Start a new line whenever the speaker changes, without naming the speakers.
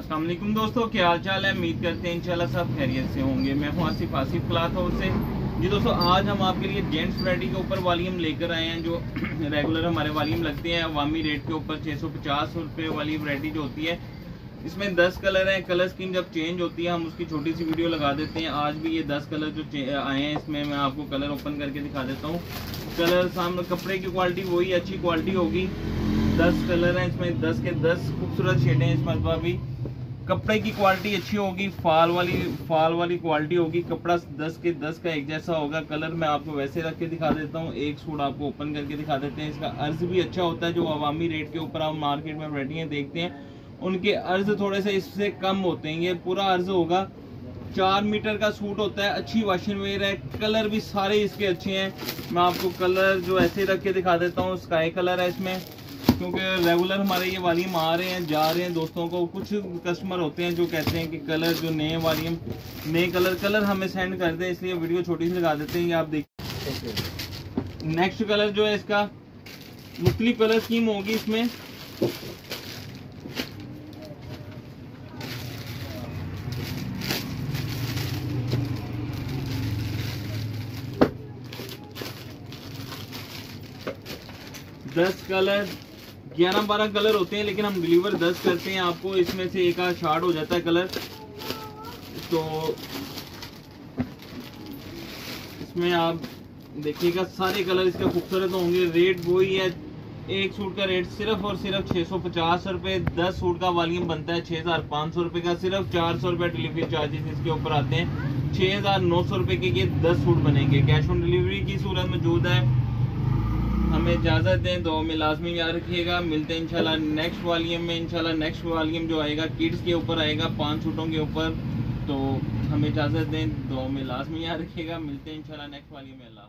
वालेकुम दोस्तों, क्या हाल चाल है? उम्मीद करते हैं इंशाल्लाह सब खैरियत से होंगे। मैं हूँ आसिफ आसिफ क्लाथ हाउस से। जी दोस्तों, आज हम आपके लिए जेंट्स वरायटी के ऊपर वॉल्यूम लेकर आए हैं, जो रेगुलर हमारे वॉल्यूम लगते हैं। अवामी रेट के ऊपर छः सौ पचास रुपये वाली वैरायटी जो होती है, इसमें 10 कलर हैं। कलर स्कीम जब चेंज होती है, हम उसकी छोटी सी वीडियो लगा देते हैं। आज भी ये 10 कलर जो आए हैं, इसमें मैं आपको कलर ओपन करके दिखा देता हूँ। कलर सामने कपड़े की क्वालिटी वही अच्छी क्वालिटी होगी। 10 कलर हैं, इसमें 10 के 10 खूबसूरत शेडें हैं इस मरतबा भी। कपड़े की क्वालिटी अच्छी होगी, फाल वाली फाल वाली क्वालिटी होगी, कपड़ा 10 के 10 का एक जैसा होगा कलर मैं आपको वैसे रख के दिखा देता हूँ, एक सूट आपको ओपन करके दिखा देते हैं, इसका अर्ज़ भी अच्छा होता है, जो अवामी रेट के ऊपर आप मार्केट में वराइटियाँ देखते हैं, उनके अर्ज़ थोड़े से इससे कम होते हैं, ये पूरा अर्ज़ होगा, चार मीटर का सूट होता है, अच्छी वाशिंग वेयर है कलर भी सारे इसके अच्छे हैं, मैं आपको कलर जो ऐसे रख के दिखा देता हूँ स्काई कलर है इसमें क्योंकि रेगुलर हमारे ये वालीम आ रहे हैं, जा रहे हैं दोस्तों को, कुछ कस्टमर होते हैं जो कहते हैं कि कलर जो नए वालीम नए कलर कलर हमें सेंड कर दें, इसलिए वीडियो छोटी सी लगा देते हैं, ये आप देखिए नेक्स्ट कलर जो है इसका मुख्तलिफ़ कलर स्कीम होगी इसमें। दस कलर ग्यारह बारह कलर होते हैं, लेकिन हम डिलीवर दस करते हैं, आपको इसमें से एक आध शार्ट हो जाता है कलर। तो इसमें आप देखिएगा, सारे कलर इसके खूबसूरत होंगे। रेट वही है, एक सूट का रेट सिर्फ़ और सिर्फ़ छः सौ पचास रुपये दस सूट का वॉल्यूम बनता है छः हज़ार पाँच सौ रुपये का, सिर्फ़ चार सौ रुपये डिलीवरी चार्जेस इसके ऊपर आते हैं। छः हज़ार नौ सौ रुपये के ये दस सूट बनेंगे। कैश ऑन डिलीवरी की सूरत मौजूद है हमें इजाज़त दें दो में लाजमी याद रखिएगा। मिलते हैं इंशाल्लाह नेक्स्ट वॉल्यूम में। इंशाल्लाह नेक्स्ट वॉल्यूम जो आएगा किड्स के ऊपर आएगा, पाँच सूटों के ऊपर। तो हमें इजाज़त दें दो में लाजमी याद रखिएगा। मिलते हैं इंशाल्लाह नेक्स्ट वॉल्यूम में। अल्लाह